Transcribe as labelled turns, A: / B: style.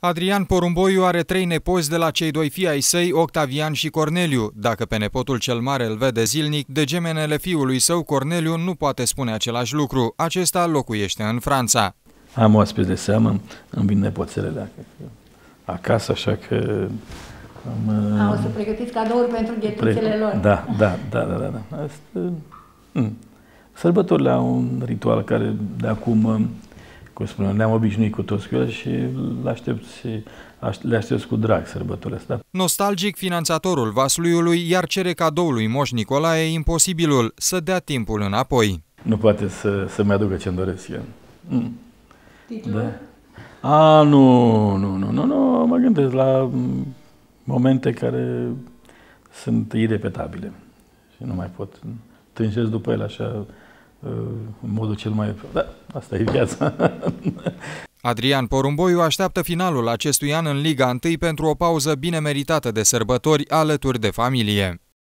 A: Adrian Porumboiu are trei nepoți de la cei doi fii ai săi, Octavian și Corneliu. Dacă pe nepotul cel mare îl vede zilnic, de gemenele fiului său, Corneliu, nu poate spune același lucru. Acesta locuiește în Franța.
B: Am oaspeți de seamă, îmi vin nepoțelele acasă, așa că...
C: Am, A, o să pregătiți cadouri pentru ghetuțele lor.
B: Da, da, da, da, da. da. Asta, hmm. Sărbătorile au un ritual care de acum cum spuneam, ne-am obișnuit cu toți cu el și le aștept, și le aștept cu drag sărbătorile astea.
A: Nostalgic, finanțatorul Vasluiului iar cere cadoului Moș Nicolae imposibilul să dea timpul înapoi.
B: Nu poate să, să-mi aducă ce-mi doresc eu. Mm. Da. A, nu, nu, nu, nu, nu, mă gândesc la momente care sunt irepetabile și nu mai pot tânjesc după ele așa în modul cel mai... Da, asta e viața.
A: Adrian Porumboiu așteaptă finalul acestui an în Liga 1 pentru o pauză bine meritată de sărbători alături de familie.